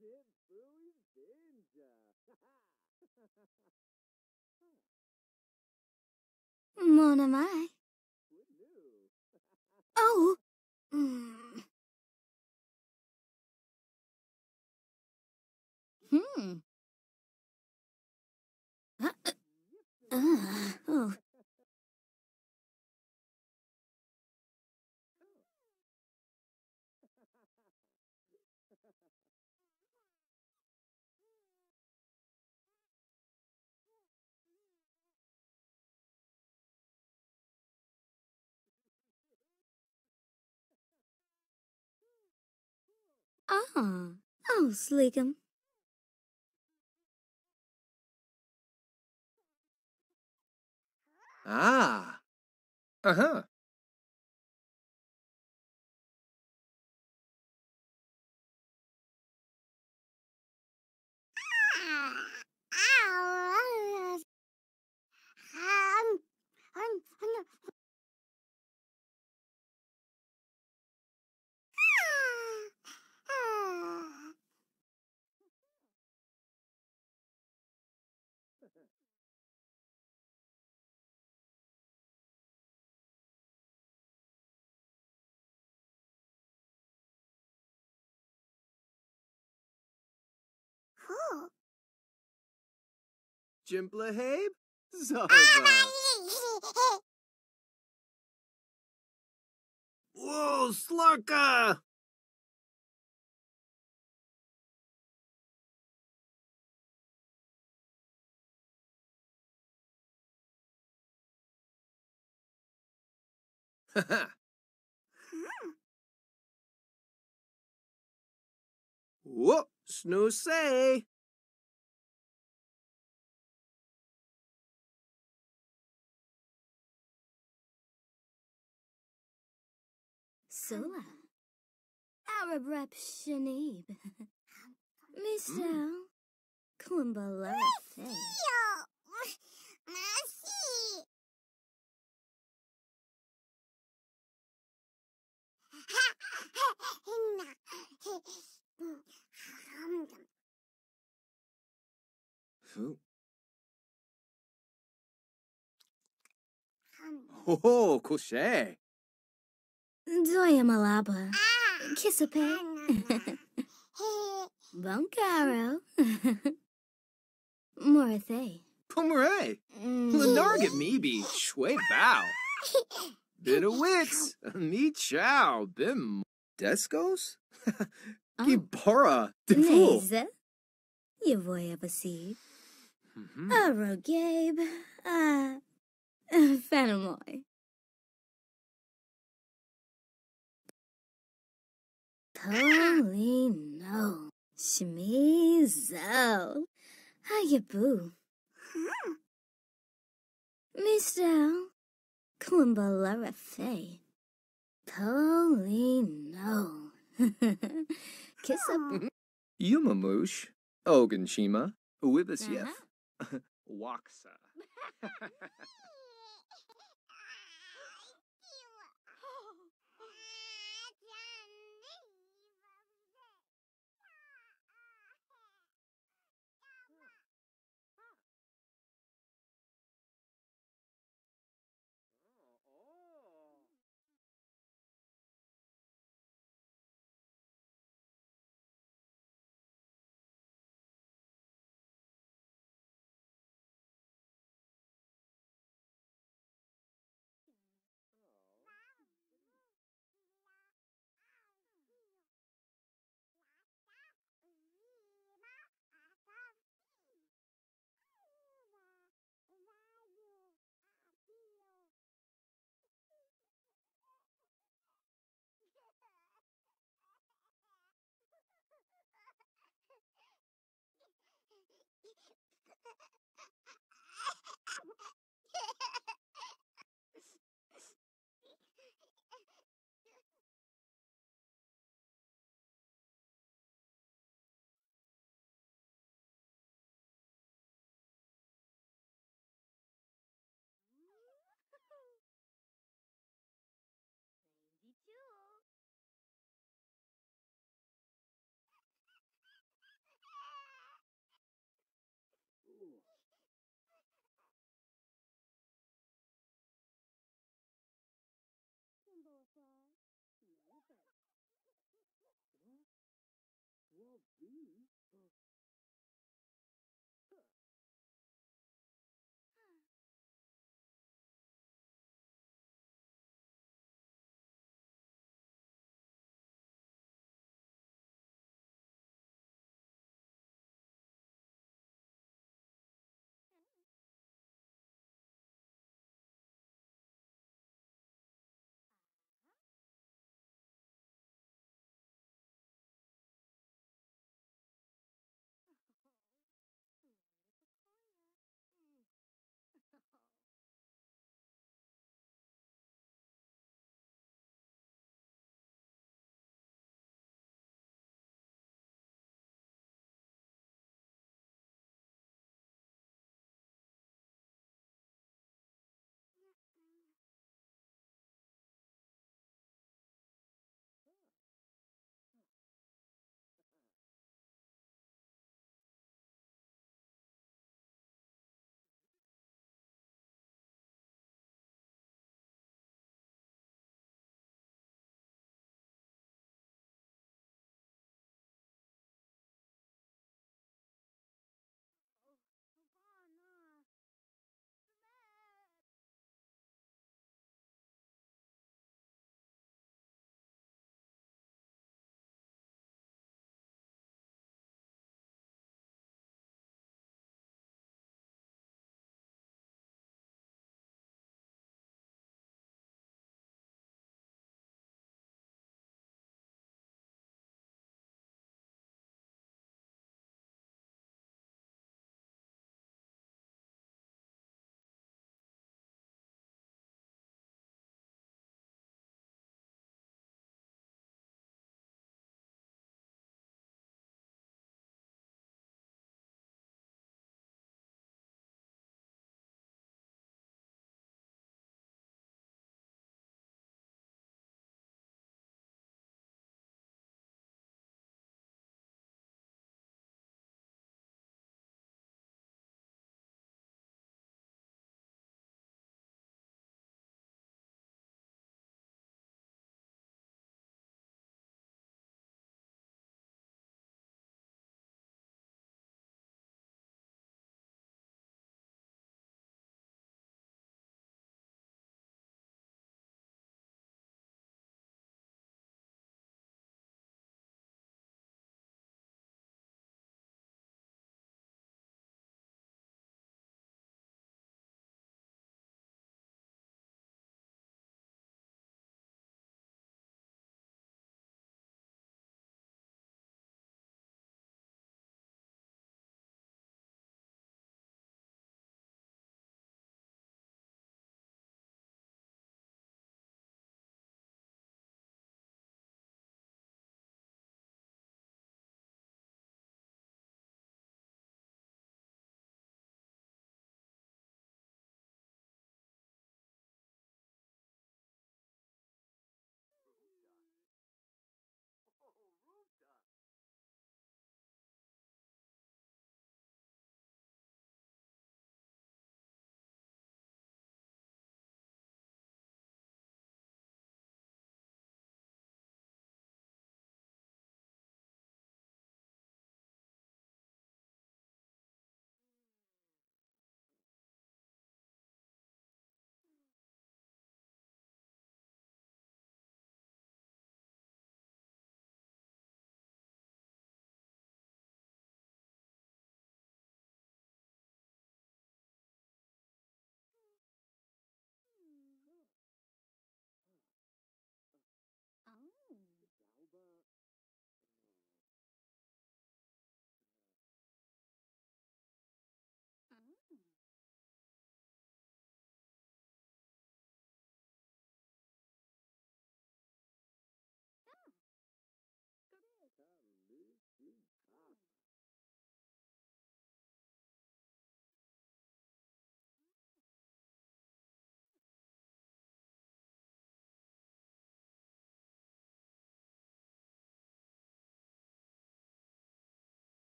Bim Booey Binja. Mon am I? Oh! Mm. Hmm. Uh, uh, uh, oh. Ah. Oh, Sleekum. Ah. Uh-huh. Jimplahabe? Zarba. Ah, Whoa, Slarka! Haha. Hmm. Whoop, snooze Sola. Arab rep Shanib. Michelle. Mm. Kumbala Faye. Who? Oh, couché. Doya Malaba. Kissape. Bunkaro. Morathe. Pomeray. Lenarget meebe. Shwe bow. Bit of wits. Me chow. Bim. Descos? Gibara. Defool. Neze. You voy a see. Mhm. Aro Gabe. Ah. Fanamoy. Polino. Shmizo. Hayabu. Michelle. Kumbalara Faye. Polino. Kiss up. Yumamoosh. Oganshima. Wibisyeth. Waksa.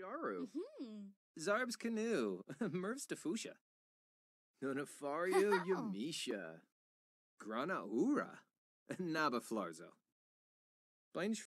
Yaru. Mhm. Zarb's canoe. Merv's Tafusha. Nunafario Yamisha. Grana Ura. Naba Flarzo. Blange